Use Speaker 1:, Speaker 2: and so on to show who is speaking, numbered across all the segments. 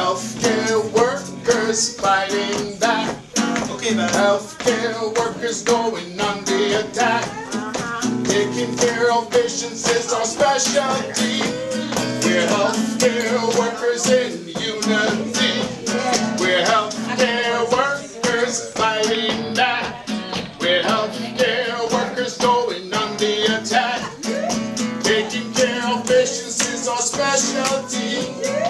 Speaker 1: Healthcare workers fighting back.
Speaker 2: Okay, man.
Speaker 1: Healthcare workers going on the attack. Taking care of patients is our specialty. We're healthcare workers in unity. We're healthcare workers fighting back. specialty.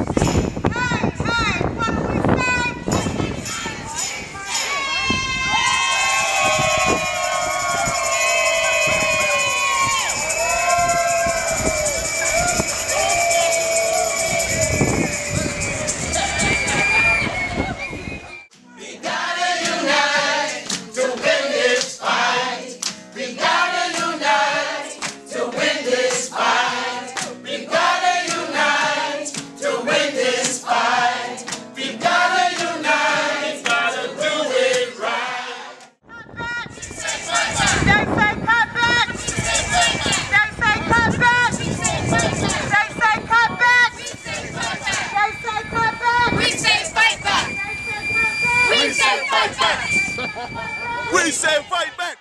Speaker 3: We say
Speaker 1: fight
Speaker 3: back.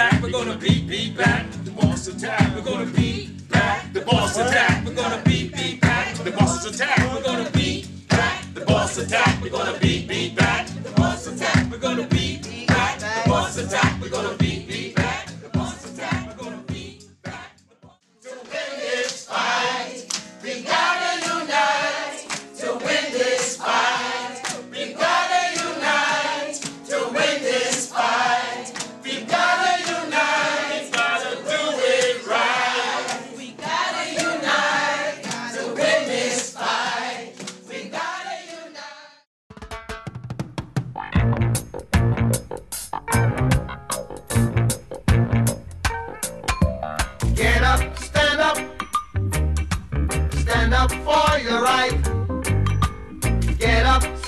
Speaker 4: attack. We're gonna beat, beat back. The boss attack. We're gonna beat back. The boss attack. We're gonna beat, beat back. The boss attack. We're gonna beat back. The boss attack. We're gonna beat, beat back.
Speaker 1: up for your right. Get up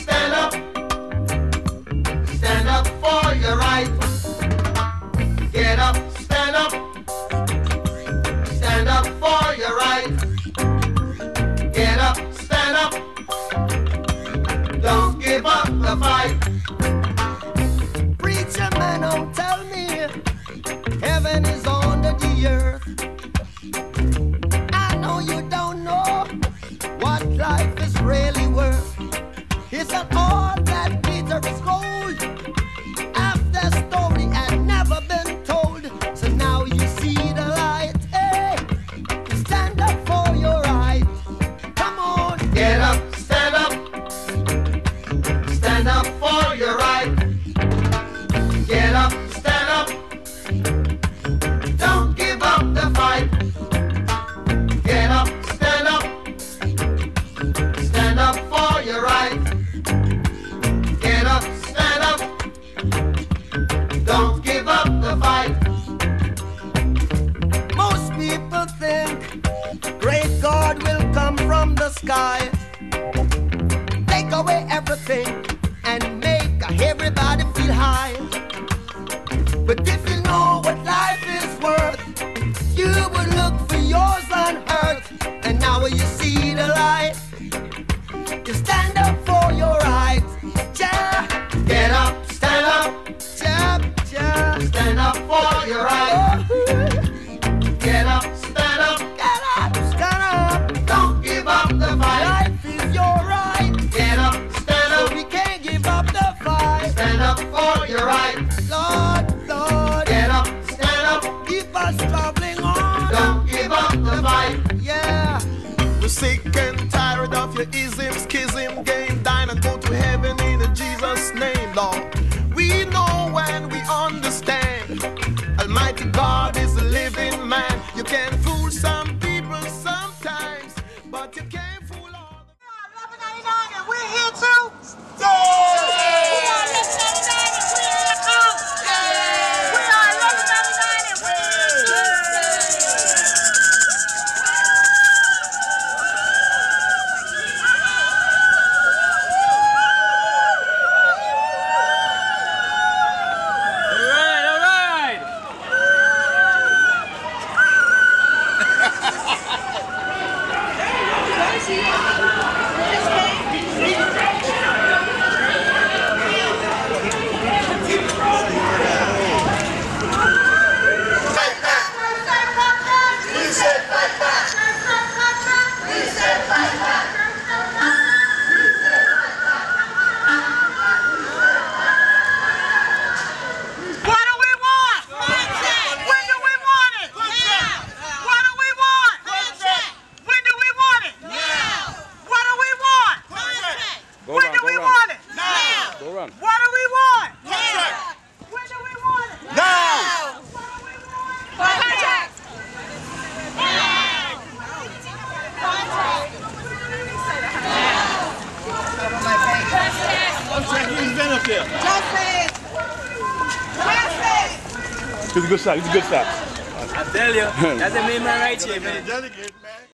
Speaker 5: away everything and make everybody feel high. law. We
Speaker 3: know and we understand Almighty God is a living man.
Speaker 6: It's a good shot. It's a good shot.
Speaker 4: I tell you, that's a main man right here, man.